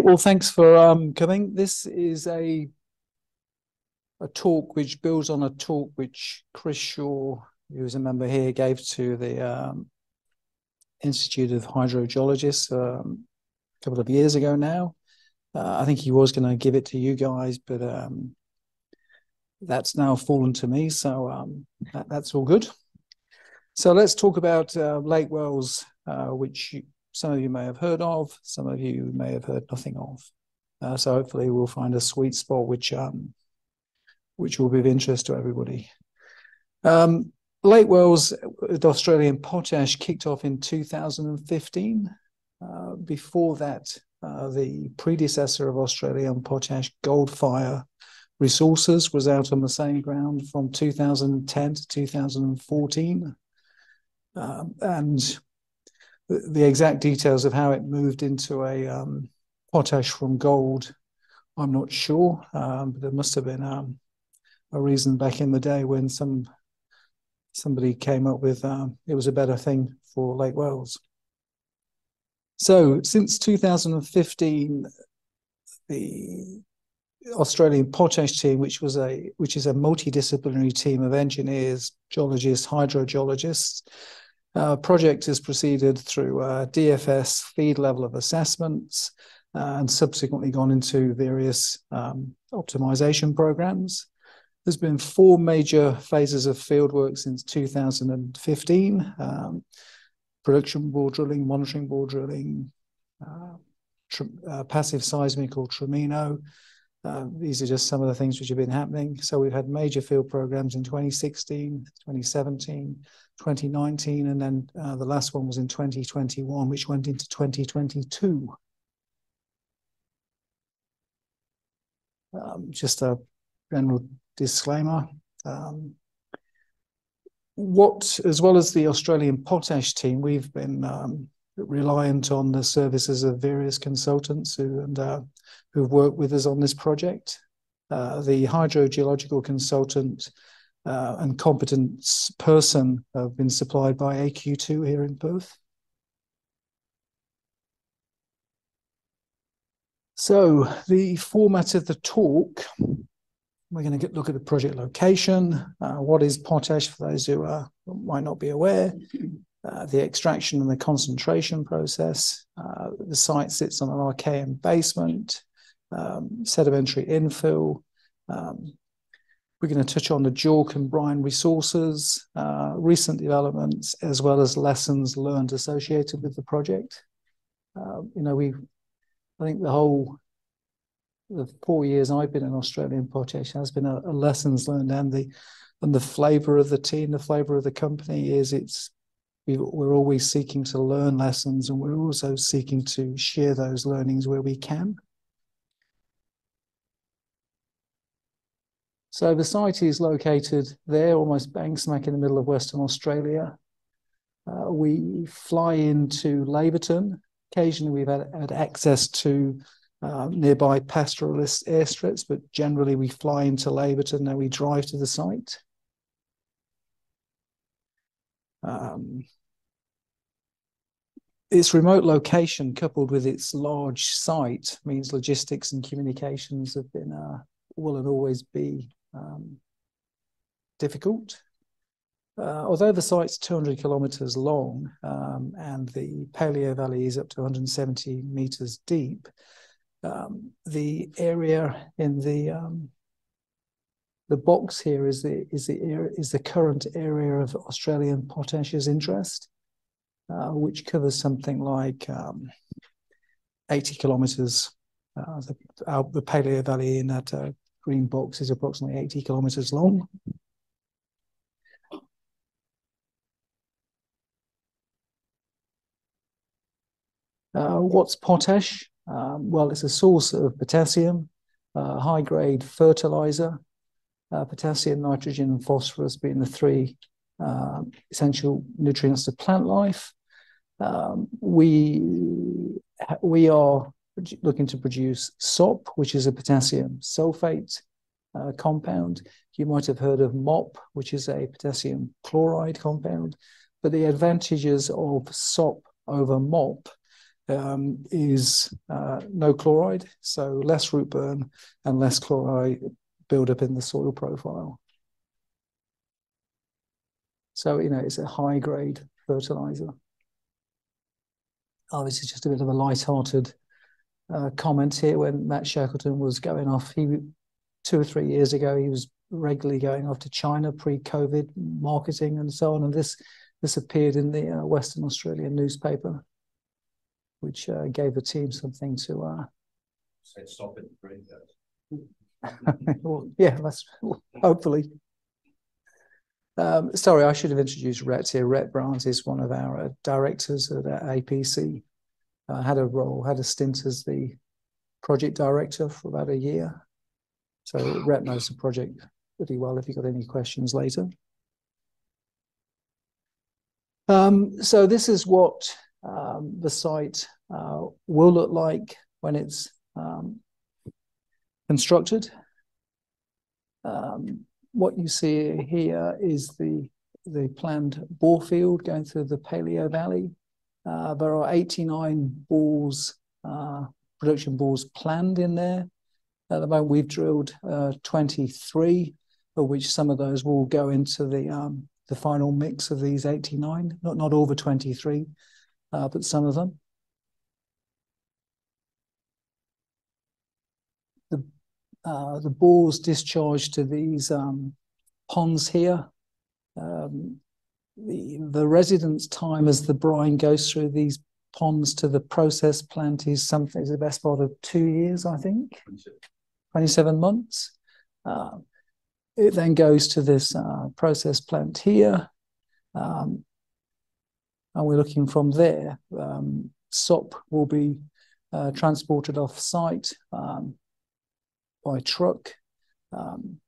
Well, thanks for um, coming. This is a a talk which builds on a talk which Chris Shaw, who's a member here, gave to the um, Institute of Hydrogeologists um, a couple of years ago now. Uh, I think he was going to give it to you guys, but um, that's now fallen to me, so um, that, that's all good. So let's talk about uh, Lake Wells, uh, which some of you may have heard of, some of you may have heard nothing of. Uh, so hopefully we'll find a sweet spot which um, which will be of interest to everybody. Um, Wells with Australian Potash kicked off in 2015. Uh, before that, uh, the predecessor of Australian Potash, Goldphyre Resources, was out on the same ground from 2010 to 2014. Um, and the, exact details of how it moved into a um, potash from gold, I'm not sure. Um, but there must have been um, a reason back in the day when some somebody came up with um, it was a better thing for Lake Wells. So since 2015, the Australian potash team, which was a which is a multidisciplinary team of engineers, geologists, hydrogeologists. Uh, project has proceeded through uh, DFS feed level of assessments uh, and subsequently gone into various um, optimization programs. There's been four major phases of fieldwork since 2015 um, production bore drilling, monitoring bore drilling, uh, uh, passive seismic or Tromino. Uh, these are just some of the things which have been happening. So we've had major field programs in 2016, 2017, 2019, and then uh, the last one was in 2021, which went into 2022. Um, just a general disclaimer. Um, what, as well as the Australian potash team, we've been um, reliant on the services of various consultants who and uh, who've worked with us on this project. Uh, the hydrogeological consultant uh, and competence person have been supplied by AQ2 here in Perth. So the format of the talk we're going to look at the project location. Uh, what is potash for those who uh, might not be aware? Uh, the extraction and the concentration process. Uh, the site sits on an Archean basement, um, sedimentary infill. Um, we're going to touch on the JORC and brine resources, uh, recent developments, as well as lessons learned associated with the project. Uh, you know, we, I think the whole the four years I've been in Australian potash has been a, a lessons learned and the and the flavour of the team, the flavour of the company is it's we, we're always seeking to learn lessons and we're also seeking to share those learnings where we can. So the site is located there, almost bang smack in the middle of Western Australia. Uh, we fly into Laverton. Occasionally, we've had, had access to uh, nearby pastoralist airstrips, but generally we fly into Laverton and we drive to the site. Um, its remote location coupled with its large site means logistics and communications have been uh, will and always be um, difficult. Uh, although the site's 200 kilometers long um, and the Paleo Valley is up to 170 meters deep, um, the area in the um, the box here is the is the area, is the current area of Australian potash's interest, uh, which covers something like um, 80 kilometres. Uh, the, uh, the Paleo Valley in that uh, green box is approximately 80 kilometres long. Uh, what's potash? Um, well, it's a source of potassium, uh, high grade fertilizer, potassium, nitrogen, and phosphorus being the three essential nutrients to plant life. Um, we we are looking to produce SOP, which is a potassium sulfate uh, compound. You might have heard of MOP, which is a potassium chloride compound. But the advantages of SOP over MOP um, is uh, no chloride, so less root burn and less chloride buildup in the soil profile. So, you know, it's a high grade fertilizer. Oh, this is just a bit of a light-hearted uh, comment here when Matt Shackleton was going off. He two or three years ago, he was regularly going off to China pre-COVID marketing and so on. And this this appeared in the uh, Western Australian newspaper, which uh, gave the team something to. Uh, Said stop it, well, yeah, that's hopefully. Um, sorry, I should have introduced Rhett here. Rhett Brans is one of our uh, directors at APC. Uh, had a role, had a stint as the project director for about a year. So Rhett knows the project pretty well if you've got any questions later. Um, so this is what um, the site uh, will look like when it's um, constructed. Um, what you see here is the the planned bore field going through the Paleo Valley. Uh, there are 89 bores, uh, production bores planned in there. At the moment, we've drilled uh, 23, of which some of those will go into the um, the final mix of these 89. Not not all the 23, uh, but some of them. The uh, the bores discharge to these um, ponds here. Um, the the residence time as the brine goes through these ponds to the process plant is something is the best part of two years, I think. 27 months. Uh, it then goes to this uh, process plant here. Um, and we're looking from there. Um, SOP will be uh, transported off site um, by truck um,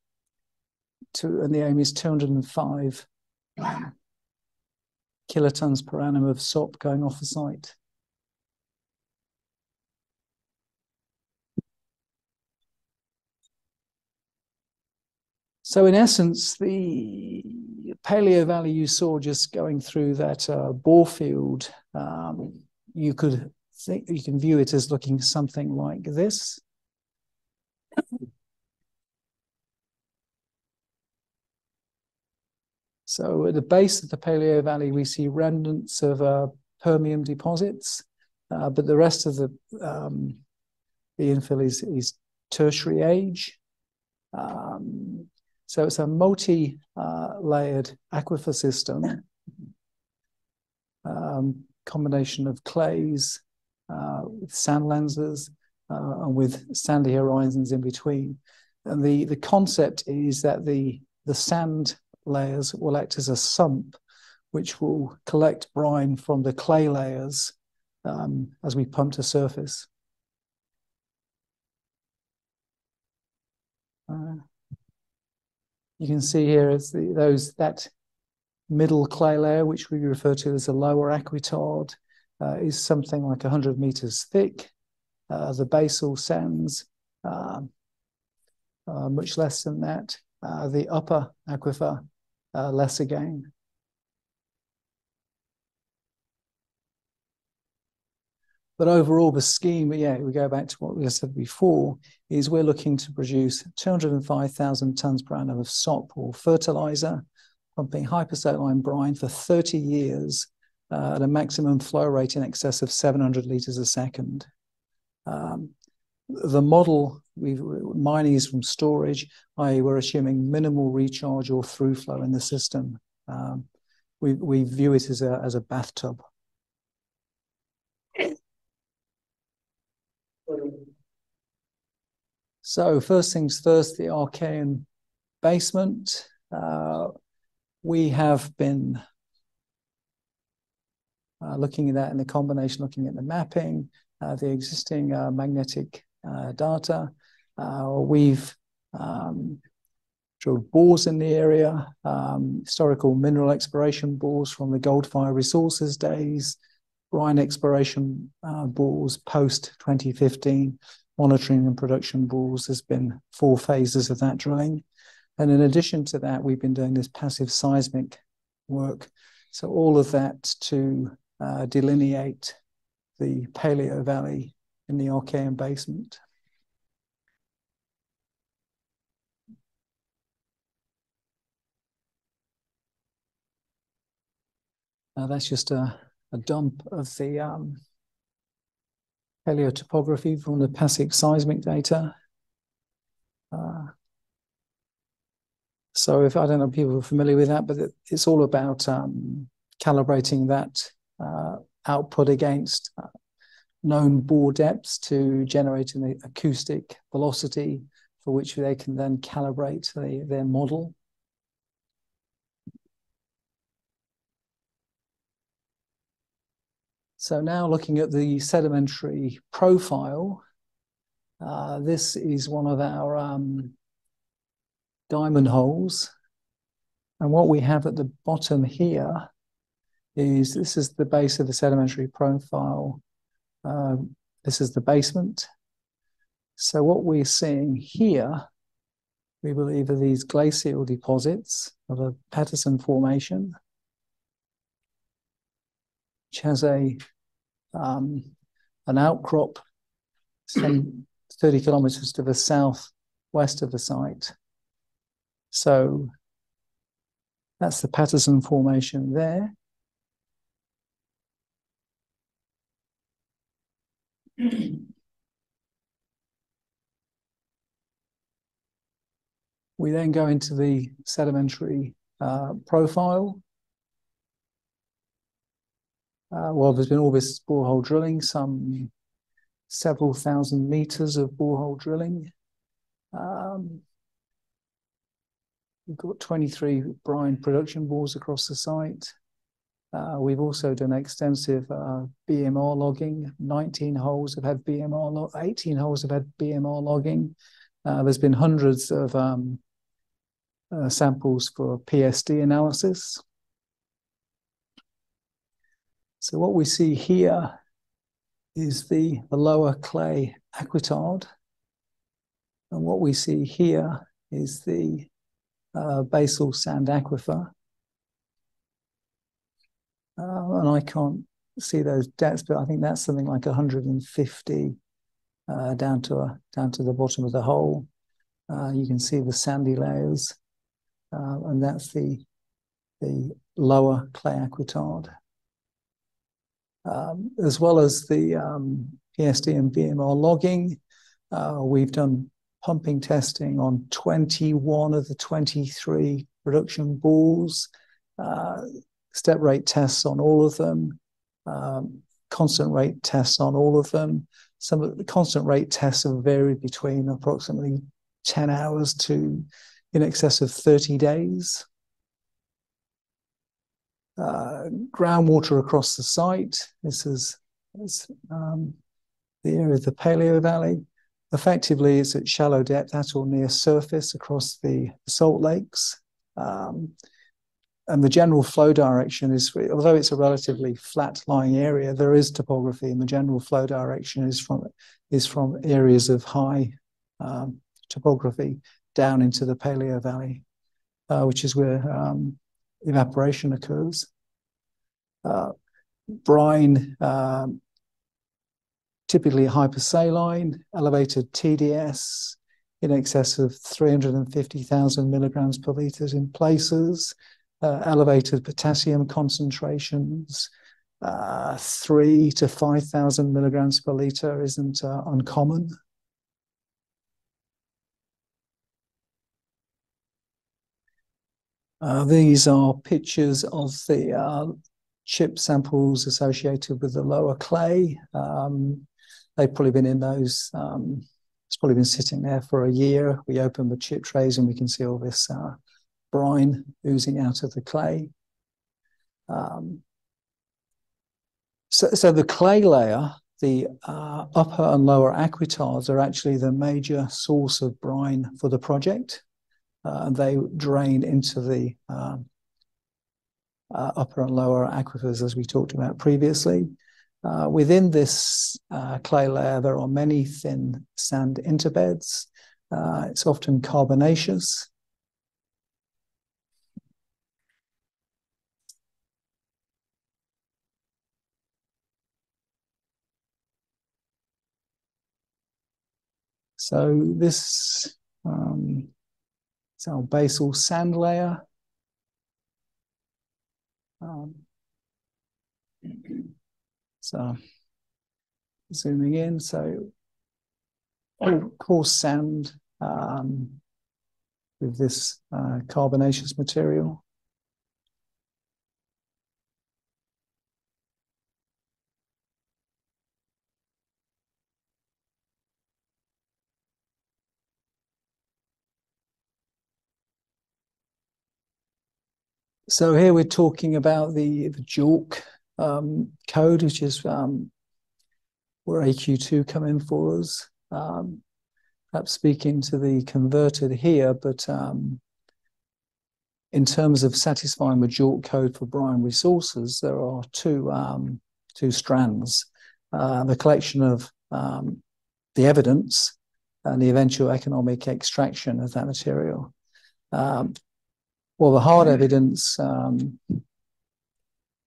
to, and the aim is 205 kilotons per annum of SOP going off the site. So in essence, the Paleo Valley you saw just going through that uh, bore field, um, you could think you can view it as looking something like this. So at the base of the Paleo Valley, we see remnants of uh, Permian deposits, uh, but the rest of the um, the infill is, is tertiary age. Um, so it's a multi-layered aquifer system, um, combination of clays uh, with sand lenses uh, with sandy horizons in between. And the, the concept is that the, the sand layers will act as a sump, which will collect brine from the clay layers um, as we pump to surface. Uh, you can see here is the, those that middle clay layer, which we refer to as a lower aquitard, uh, is something like 100 meters thick. Uh, the basal sands, um, uh, much less than that. Uh, the upper aquifer, uh, less again. But overall, the scheme, yeah, we go back to what we said before, is we're looking to produce 205,000 tons per annum of SOP or fertilizer, pumping hypersaline brine for 30 years uh, at a maximum flow rate in excess of 700 liters a second. Um, the model we mining is from storage, i.e., we're assuming minimal recharge or through flow in the system. Um, we, we view it as a, as a bathtub. So first things first, the Archean basement. Uh, we have been uh, looking at that in the combination, looking at the mapping, the existing uh, magnetic uh, data. Uh, we've um, drilled bores in the area, um, historical mineral exploration bores from the Goldphyre Resources days, brine exploration bores post 2015, monitoring and production bores. There's been four phases of that drilling. And in addition to that, we've been doing this passive seismic work. So all of that to uh, delineate the Paleo Valley in the Archean basement. Now that's just a, a dump of the um, paleotopography from the passive seismic data. Uh, so if I don't know if people are familiar with that, but it, it's all about um, calibrating that uh, output against uh, known bore depths to generate an acoustic velocity for which they can then calibrate the, their model. So now looking at the sedimentary profile, uh, this is one of our um, diamond holes. And what we have at the bottom here is this is the base of the sedimentary profile. Uh, this is the basement. So what we're seeing here, we believe are these glacial deposits of a Paterson Formation which has a um, an outcrop some 30 kilometers to the south west of the site. So that's the Paterson Formation there. we then go into the sedimentary uh, profile. Uh, well, there's been all this borehole drilling, some several thousand meters of borehole drilling. Um, we've got 23 brine production bores across the site. Uh, we've also done extensive uh, BMR logging. 19 holes have had BMR, log 18 holes have had BMR logging. Uh, there's been hundreds of um, samples for PSD analysis. So what we see here is the, the lower clay aquitard. And what we see here is the uh, basal sand aquifer. And I can't see those depths, but I think that's something like 150 uh, down to a, down to the bottom of the hole. Uh, you can see the sandy layers, uh, and that's the the lower clay aquitard um, as well as the um, PSD and BMR logging. Uh, we've done pumping testing on 21 of the 23 production bores, uh, step rate tests on all of them, um, constant rate tests on all of them. Some of the constant rate tests have varied between approximately 10 hours to in excess of 30 days uh, groundwater across the site. This is, um, the area of the Paleo Valley. Effectively, it's at shallow depth at or near surface across the salt lakes. Um, and the general flow direction is, although it's a relatively flat lying area, there is topography, and the general flow direction is from is from areas of high um, topography down into the Paleo Valley, uh, which is where um, evaporation occurs. Uh, brine, um, typically hypersaline, elevated TDS in excess of 350,000 milligrams per litre in places, uh, elevated potassium concentrations, uh, three to 5,000 milligrams per litre isn't uh, uncommon. Uh, these are pictures of the uh, chip samples associated with the lower clay. Um, they've probably been in those, um, it's probably been sitting there for a year. We open the chip trays and we can see all this uh, brine oozing out of the clay. Um, so, so the clay layer, the uh, upper and lower aquitards are actually the major source of brine for the project uh, and they drain into the um, uh, upper and lower aquifers, as we talked about previously. Uh, within this uh, clay layer, there are many thin sand interbeds. Uh, it's often carbonaceous. So this um, is our basal sand layer. Um, so zooming in, so coarse sand um, with this uh, carbonaceous material. So here we're talking about the, the JORC um, code, which is um, where AQ2 come in for us. Um, perhaps speaking to the converted here, but um, in terms of satisfying the JORC code for brine resources, there are two um, two strands: uh, the collection of um, the evidence and the eventual economic extraction of that material. Um, well, the hard evidence um,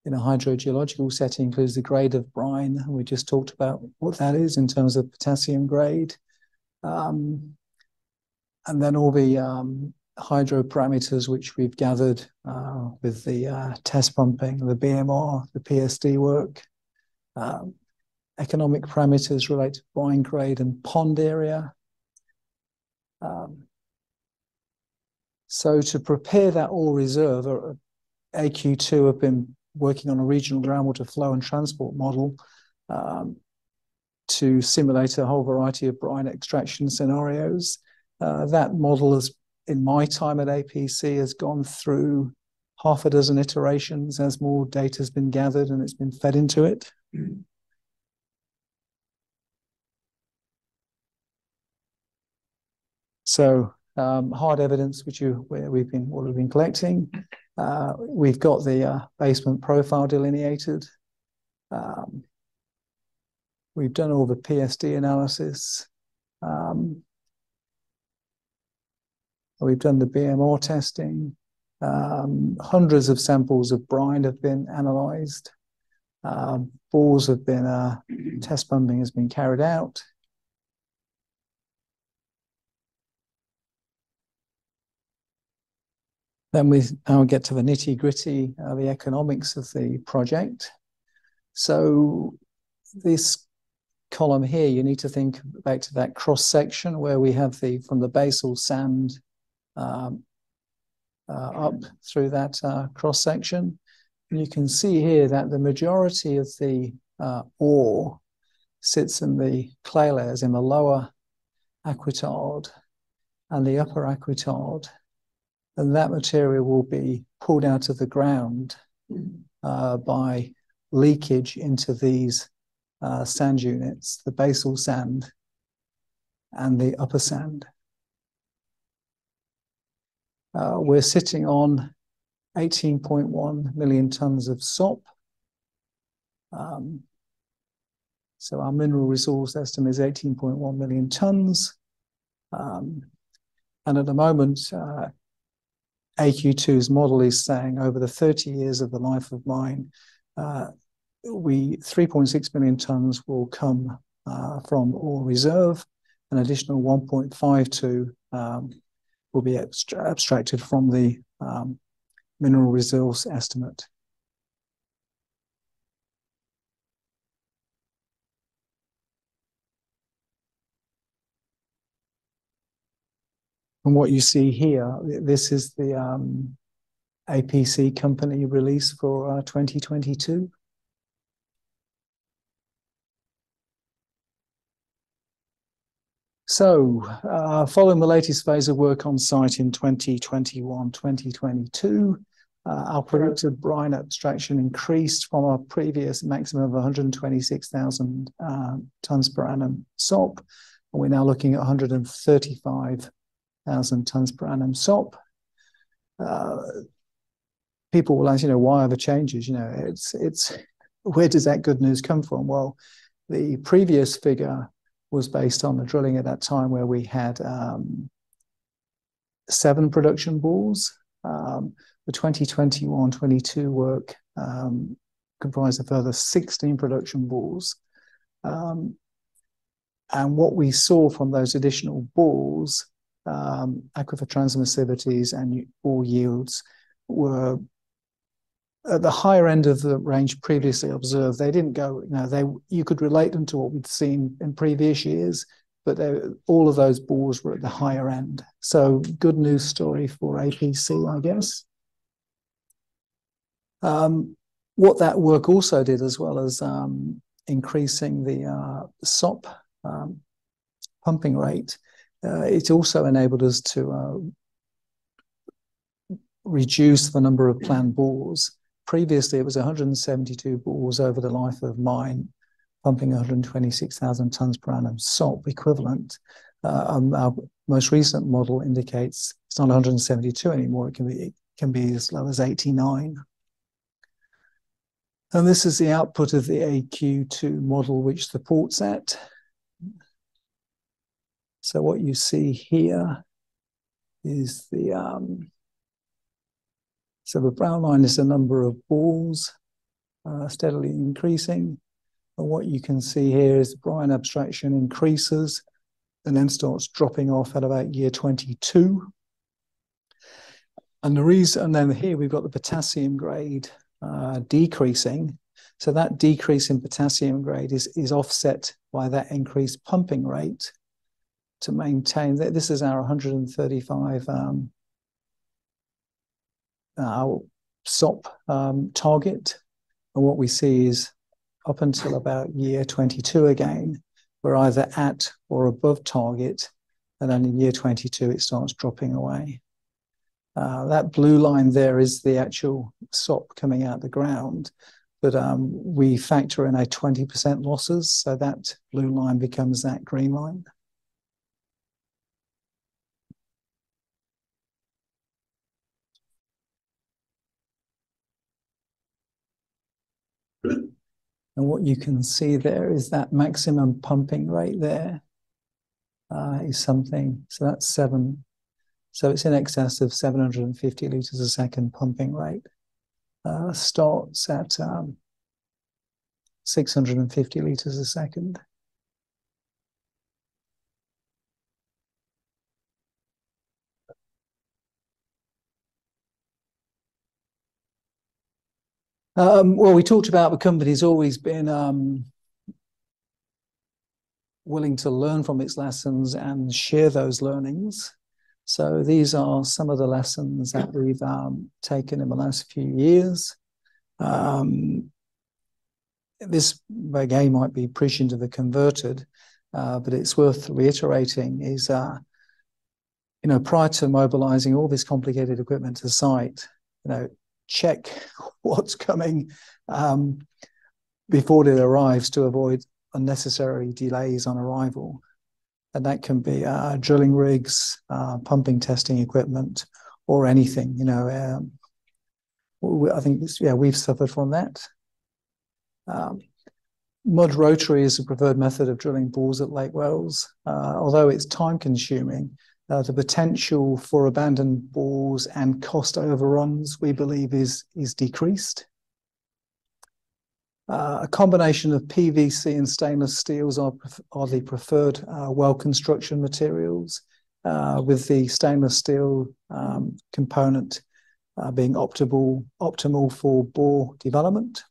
in a hydrogeological setting includes the grade of brine. We just talked about what that is in terms of potassium grade. Um, and then all the um, hydro parameters which we've gathered uh, with the uh, test pumping, the BMR, the PSD work, um, economic parameters related to brine grade and pond area. Um, so to prepare that ore reserve, uh, AQ2 have been working on a regional groundwater flow and transport model um, to simulate a whole variety of brine extraction scenarios. Uh, that model has, in my time at APC, has gone through half a dozen iterations as more data has been gathered and it's been fed into it. So um, hard evidence, which you, we've been what we've been collecting. Uh, we've got the uh, basement profile delineated. Um, we've done all the PSD analysis. Um, we've done the BMR testing. Um, hundreds of samples of brine have been analysed. Uh, bores have been, uh, test pumping has been carried out. Then we now get to the nitty gritty, uh, the economics of the project. So this column here, you need to think back to that cross section where we have the from the basal sand um, uh, up through that uh, cross section. And you can see here that the majority of the uh, ore sits in the clay layers in the lower aquitard and the upper aquitard and that material will be pulled out of the ground uh, by leakage into these uh, sand units, the basal sand and the upper sand. Uh, we're sitting on 18.1 million tons of SOP. Um, so our mineral resource estimate is 18.1 million tons. Um, and at the moment, uh, AQ2's model is saying over the 30 years of the life of mine, uh, we 3.6 million tons will come uh, from ore reserve, an additional 1.52 um, will be abstracted from the um, mineral resource estimate. And what you see here, this is the um, APC company release for uh, 2022. So, uh, following the latest phase of work on site in 2021 2022, uh, our predicted brine abstraction increased from our previous maximum of 126,000 uh, tons per annum SOP. And we're now looking at 135 thousand tons per annum SOP. Uh, people will ask, you know, why are the changes? You know, it's it's where does that good news come from? Well, the previous figure was based on the drilling at that time where we had um, seven production bores. Um, the 2021-22 work um, comprised a further 16 production bores. Um, and what we saw from those additional bores, um, aquifer transmissivities and bore yields were at the higher end of the range previously observed. They didn't go, you know, they you could relate them to what we'd seen in previous years, but they, all of those bores were at the higher end. So good news story for APC, I guess. Um, what that work also did, as well as um, increasing the uh, SOP um, pumping rate, uh, it also enabled us to uh, reduce the number of planned bores. Previously, it was 172 bores over the life of mine, pumping 126,000 tons per annum SOP equivalent. Uh, um, our most recent model indicates it's not 172 anymore. It can be it can be as low as 89. And this is the output of the AQ2 model, which supports that. So what you see here is the um, so the brown line is the number of bores uh, steadily increasing. And what you can see here is the brine abstraction increases and then starts dropping off at about year 22. And the reason, and then here we've got the potassium grade uh, decreasing. So that decrease in potassium grade is, is offset by that increased pumping rate to maintain that. This is our 135 um, our SOP um, target. And what we see is up until about year 22 again, we're either at or above target. And then in year 22, it starts dropping away. Uh, that blue line there is the actual SOP coming out the ground, but um, we factor in a 20% losses, so that blue line becomes that green line. And what you can see there is that maximum pumping rate there uh, is something. So that's seven. So it's in excess of 750 litres a second pumping rate. Uh, starts at um, 650 litres a second. Um, well, we talked about the company's always been um, willing to learn from its lessons and share those learnings. So these are some of the lessons that we've um, taken in the last few years. Um, this again might be preaching to the converted, uh, but it's worth reiterating is, uh, you know, prior to mobilizing all this complicated equipment to site, you know, check what's coming um, before it arrives to avoid unnecessary delays on arrival. And that can be uh, drilling rigs, uh, pumping testing equipment, or anything. You know, um, I think yeah, we've suffered from that. Um, mud rotary is the preferred method of drilling bores at lake wells, uh, although it's time consuming the potential for abandoned bores and cost overruns, we believe, is, is decreased. Uh, a combination of PVC and stainless steels are, the preferred uh, well construction materials, uh, with the stainless steel um, component uh, being optimal, optimal for bore development.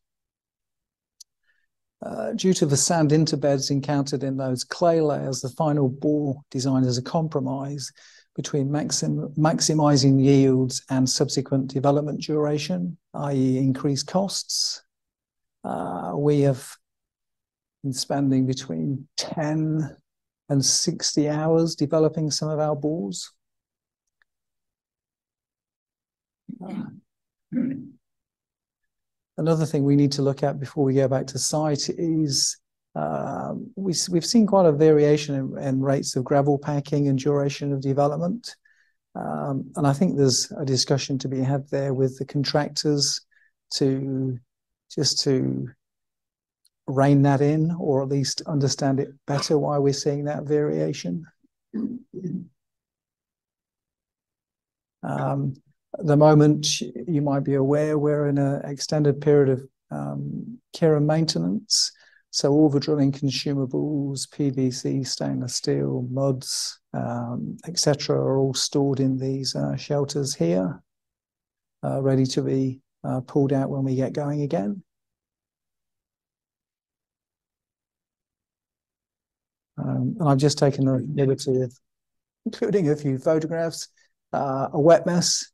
Uh, due to the sand interbeds encountered in those clay layers, the final bore design is a compromise between maxim, maximizing yields and subsequent development duration, i.e. increased costs. Uh, we have been spending between 10 and 60 hours developing some of our bores. Uh, Another thing we need to look at before we go back to site is uh, we, we've seen quite a variation in, in, rates of gravel packing and duration of development. Um, and I think there's a discussion to be had there with the contractors to just to rein that in or at least understand it better why we're seeing that variation. Um, at the moment, you might be aware we're in an extended period of um, care and maintenance. So all the drilling consumables, PVC, stainless steel, muds, um, etc., are all stored in these uh, shelters here, uh, ready to be uh, pulled out when we get going again. Um, and I've just taken the liberty of including a few photographs, uh, a wet mess,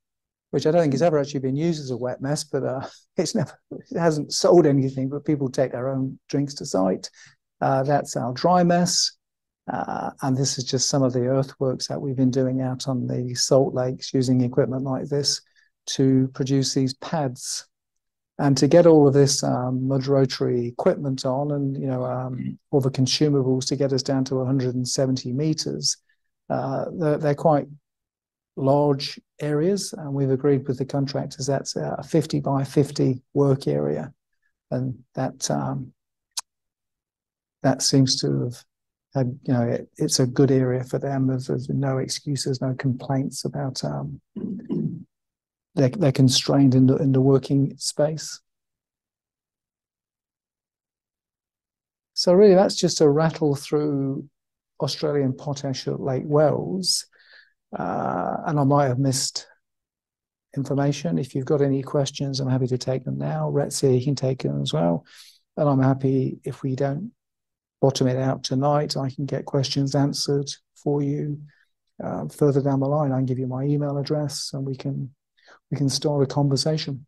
which I don't think has ever actually been used as a wet mess, but uh, it's never, it hasn't sold anything, but people take their own drinks to site. Uh, that's our dry mess. Uh, and this is just some of the earthworks that we've been doing out on the salt lakes using equipment like this to produce these pads and to get all of this um, mud rotary equipment on and you know um, all the consumables to get us down to 170 meters uh, they're, they're, quite large areas and we've agreed with the contractors that's a 50 by 50 work area. And that um, that seems to have had you know it, it's a good area for them. There's, there's no excuses no complaints about um, they're, they're constrained in the in the working space. So really, that's just a rattle through Australian potash at Lake Wells, uh, and I might have missed information. If you've got any questions, I'm happy to take them now. Retzi, you can take them as well, and I'm happy if we don't bottom it out tonight, I can get questions answered for you uh, further down the line. I can give you my email address, and we can we can start a conversation.